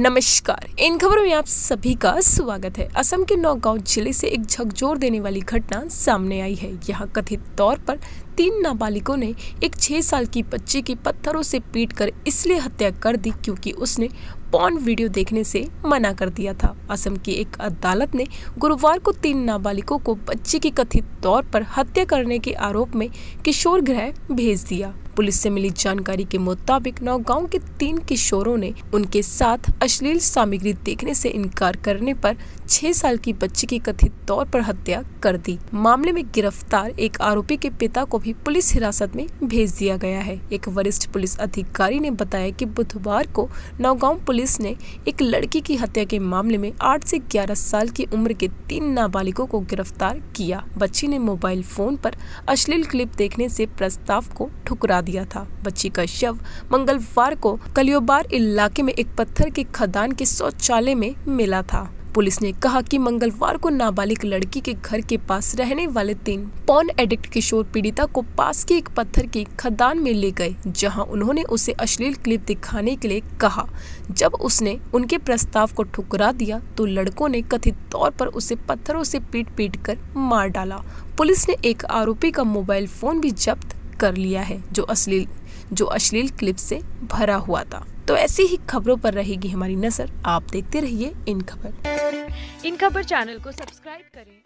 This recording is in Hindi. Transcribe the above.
नमस्कार। इन खबरों में आप सभी का स्वागत है। असम के नौगांव ज़िले से एक झकझोर देने वाली घटना सामने आई है। यहाँ कथित तौर पर तीन नाबालिगों ने एक छह साल की बच्ची की पत्थरों से पीट कर इसलिए हत्या कर दी क्योंकि उसने पॉन वीडियो देखने से मना कर दिया था। असम की एक अदालत ने गुरुवार को तीन नाबालिगों को बच्चे की कथित तौर पर हत्या करने के आरोप में किशोर गृह भेज दिया। पुलिस से मिली जानकारी के मुताबिक नौगांव के तीन किशोरों ने उनके साथ अश्लील सामग्री देखने से इनकार करने पर छह साल की बच्ची की कथित तौर पर हत्या कर दी। मामले में गिरफ़्तार एक आरोपी के पिता को भी पुलिस हिरासत में भेज दिया गया है। एक वरिष्ठ पुलिस अधिकारी ने बताया कि बुधवार को नौगांव पुलिस ने एक लड़की की हत्या के मामले में 8 से ग्यारह साल की उम्र के तीन नाबालिगों को गिरफ़्तार किया। बच्ची ने मोबाइल फ़ोन पर अश्लील क्लिप देखने से प्रस्ताव को ठुकरा दिया था। बच्ची का शव मंगलवार को कलियोबार इलाके में एक पत्थर के खदान के शौचालय में मिला था। पुलिस ने कहा कि मंगलवार को नाबालिग लड़की के घर के पास रहने वाले तीन पॉन एडिक्ट किशोर पीड़िता को पास के एक पत्थर की खदान में ले गए, जहाँ उन्होंने उसे अश्लील क्लिप दिखाने के लिए कहा। जब उसने उनके प्रस्ताव को ठुकरा दिया तो लड़कों ने कथित तौर पर उसे पत्थरों से पीट पीट कर मार डाला। पुलिस ने एक आरोपी का मोबाइल फ़ोन भी जब्त कर लिया है, जो अश्लील जो अश्लील क्लिप से भरा हुआ था। तो ऐसी ही खबरों पर रहेगी हमारी नज़र। आप देखते रहिए इन खबर। इन खबर चैनल को सब्सक्राइब करें